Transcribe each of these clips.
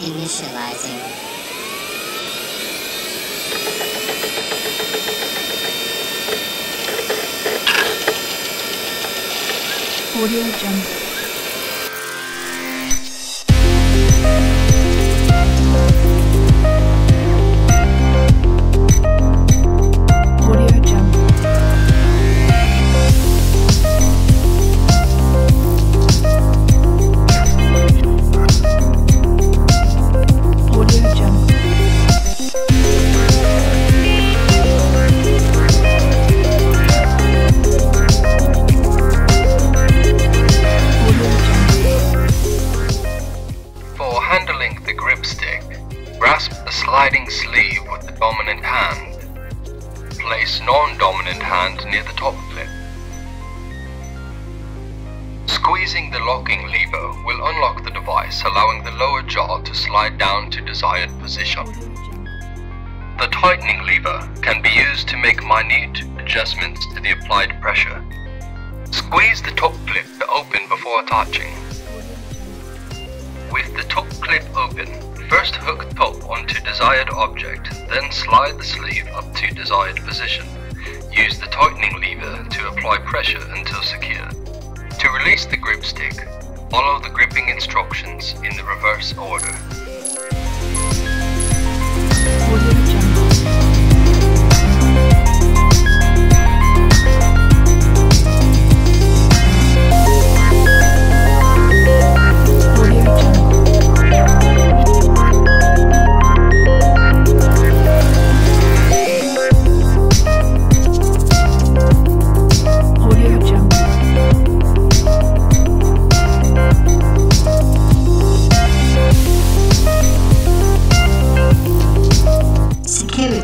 Initializing. Audio Jungle. Non-dominant hand near the top clip. Squeezing the locking lever will unlock the device, allowing the lower jaw to slide down to desired position. The tightening lever can be used to make minute adjustments to the applied pressure. Squeeze the top clip to open before attaching. With the top clip open, first hook top onto desired object, then slide the sleeve up to desired position. Use the tightening lever to apply pressure until secure. To release the grip stick, follow the gripping instructions in the reverse order.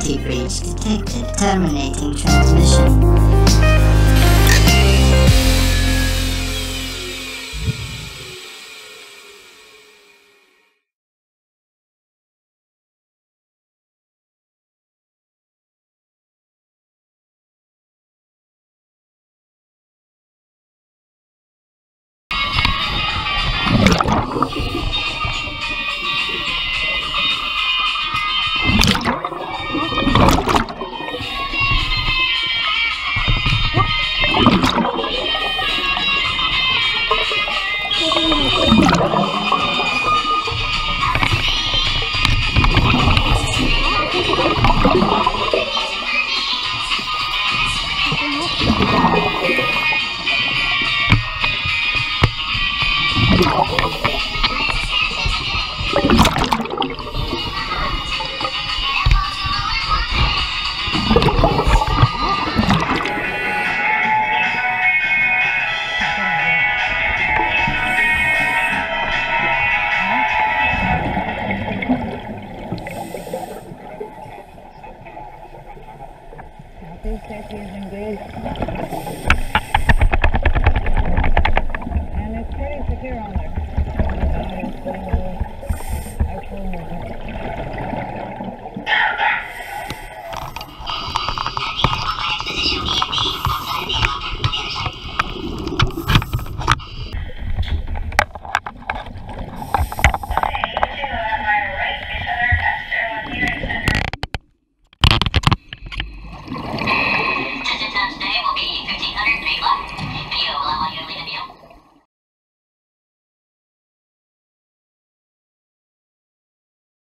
Security breach detected. Terminating transmission. Thank you, indeed.